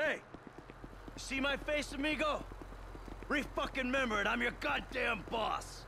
Hey! See my face, amigo? Re-fucking-member it, I'm your goddamn boss!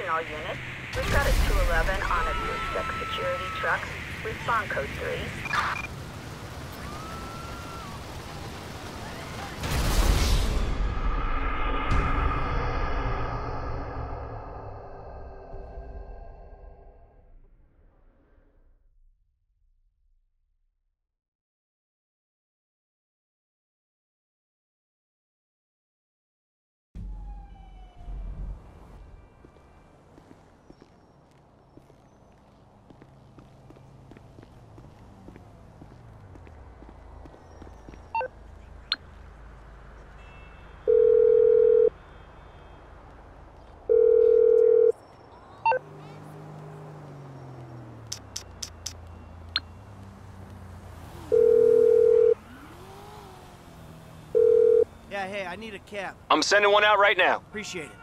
Attention all units. We've got a 211 on a Tech security truck. Respond code 3. Hey, I need a cab. I'm sending one out right now. Appreciate it.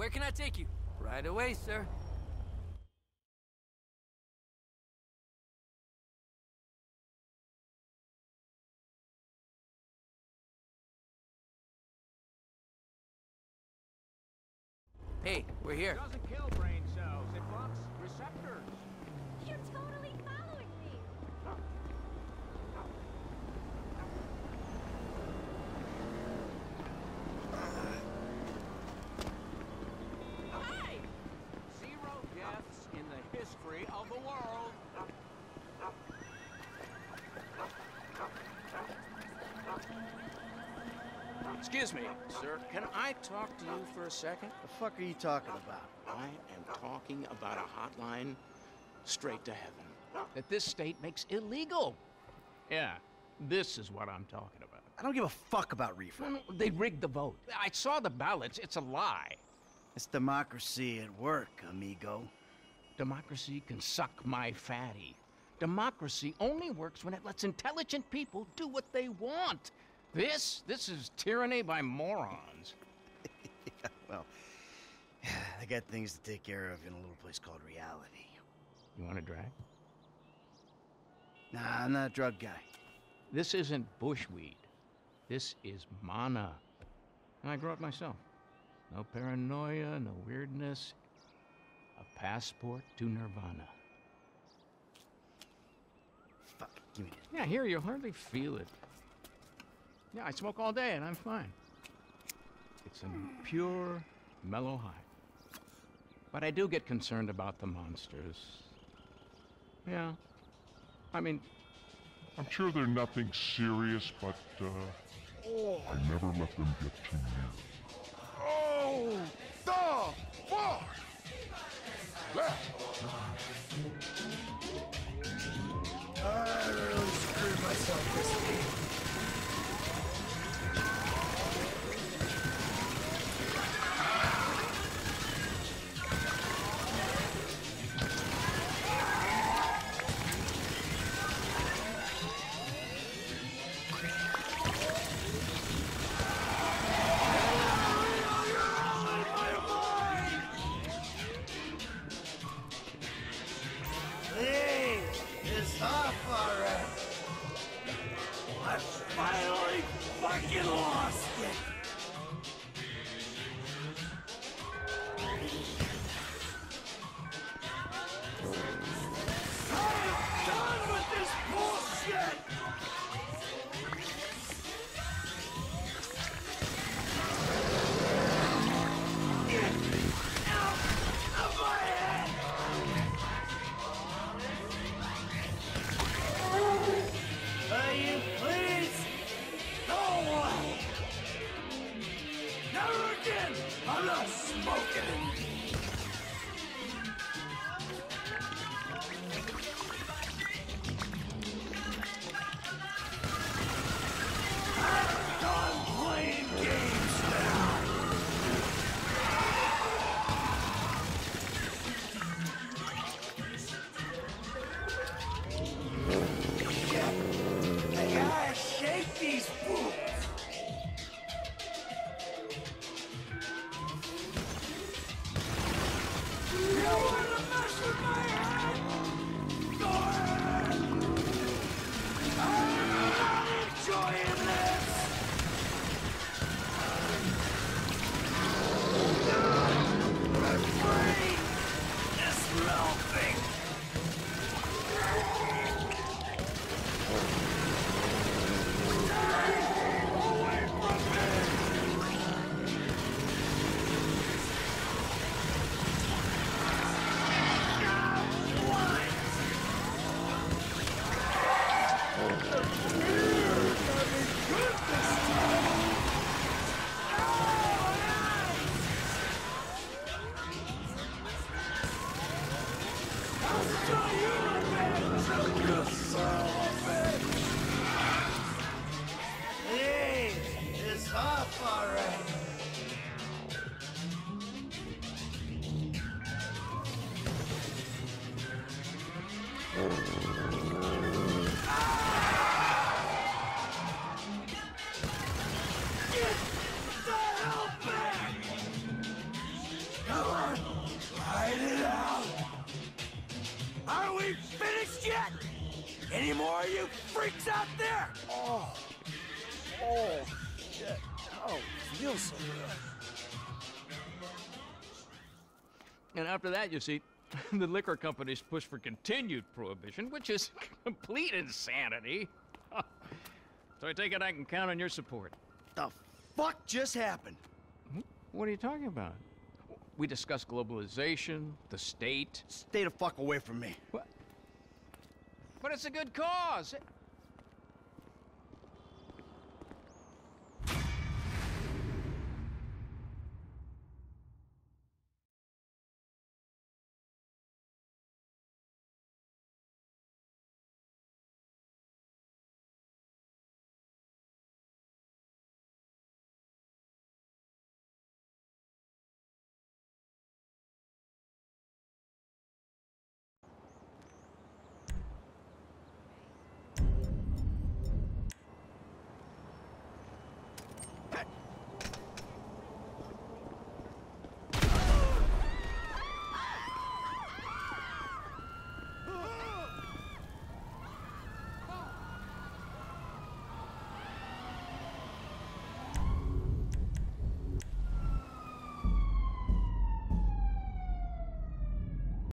Where can I take you? Right away, sir. Hey, we're here. Excuse me, sir. Can I talk to you for a second? The fuck are you talking about? I am talking about a hotline straight to heaven that this state makes illegal. Yeah, this is what I'm talking about. I don't give a fuck about reefer. No, no, They rigged the vote. I saw the ballots. It's a lie. It's democracy at work, amigo. Democracy can suck my fatty. Democracy only works when it lets intelligent people do what they want. This, this is tyranny by morons. well, I got things to take care of in a little place called reality. You want a drag? Nah, I'm not a drug guy. This isn't bushweed. This is mana. And I grow it myself. No paranoia, no weirdness. A passport to nirvana. Fuck, give me this. Yeah, here you hardly feel it. Yeah, I smoke all day and I'm fine. It's a pure, mellow high. But I do get concerned about the monsters. Yeah. I mean, I'm sure they're nothing serious, but uh, I never let them get too near. Fucking and after that, you see, the liquor companies push for continued prohibition, which is complete insanity. so I take it I can count on your support. The fuck just happened? Hmm? What are you talking about? We discussed globalization, the state. Stay the fuck away from me. What? But it's a good cause.